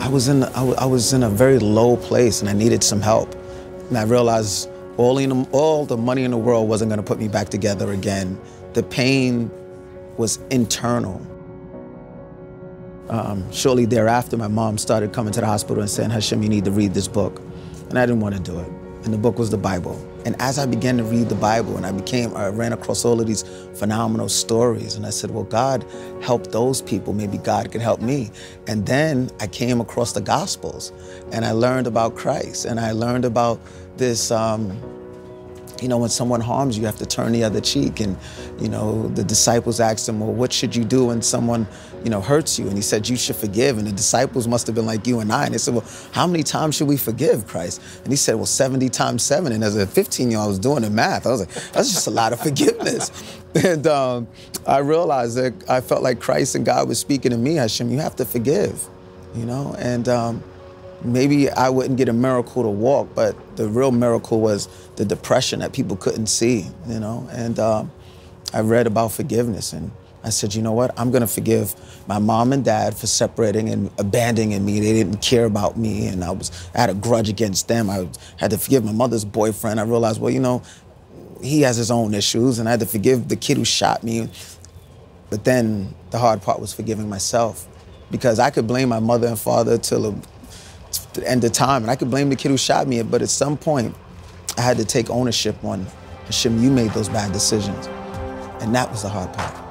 I was in I was in a very low place and I needed some help. And I realized all, in, all the money in the world wasn't going to put me back together again. The pain was internal. Um, shortly thereafter, my mom started coming to the hospital and saying, Hashim, you need to read this book. And I didn't want to do it. And the book was the Bible. And as I began to read the Bible and I became, I ran across all of these phenomenal stories. And I said, well, God helped those people. Maybe God can help me. And then I came across the Gospels and I learned about Christ and I learned about this. Um, you know, when someone harms you, you have to turn the other cheek. And, you know, the disciples asked him, well, what should you do when someone, you know, hurts you? And he said, you should forgive. And the disciples must have been like you and I. And they said, well, how many times should we forgive Christ? And he said, well, 70 times seven. And as a 15 year old, I was doing the math. I was like, that's just a lot of forgiveness. and um, I realized that I felt like Christ and God was speaking to me, Hashim, you have to forgive, you know? And, um, maybe I wouldn't get a miracle to walk, but the real miracle was the depression that people couldn't see, you know. And um, I read about forgiveness, and I said, you know what? I'm gonna forgive my mom and dad for separating and abandoning me. They didn't care about me, and I was I had a grudge against them. I had to forgive my mother's boyfriend. I realized, well, you know, he has his own issues, and I had to forgive the kid who shot me. But then the hard part was forgiving myself, because I could blame my mother and father till the end of time. And I could blame the kid who shot me, but at some point, I had to take ownership on, Hashim, you made those bad decisions. And that was the hard part.